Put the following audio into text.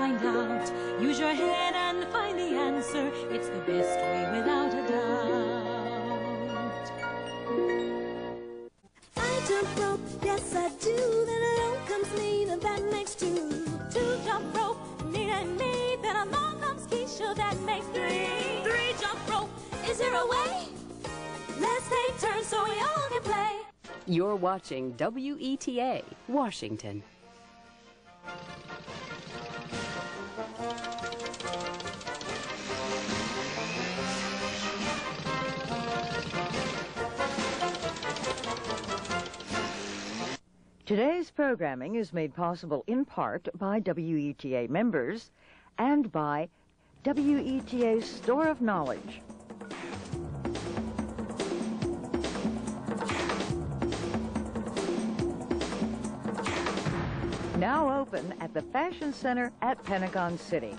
find out. Use your head and find the answer. It's the best way without a doubt. I jump rope, yes I do. Then along comes me, then that makes two. Two jump rope, me and me. Then along comes Keisha, that makes three. Three jump rope, is there a way? Let's take turns so we all can play. You're watching WETA, Washington. Today's programming is made possible in part by WETA members and by WETA's Store of Knowledge. Now open at the Fashion Center at Pentagon City.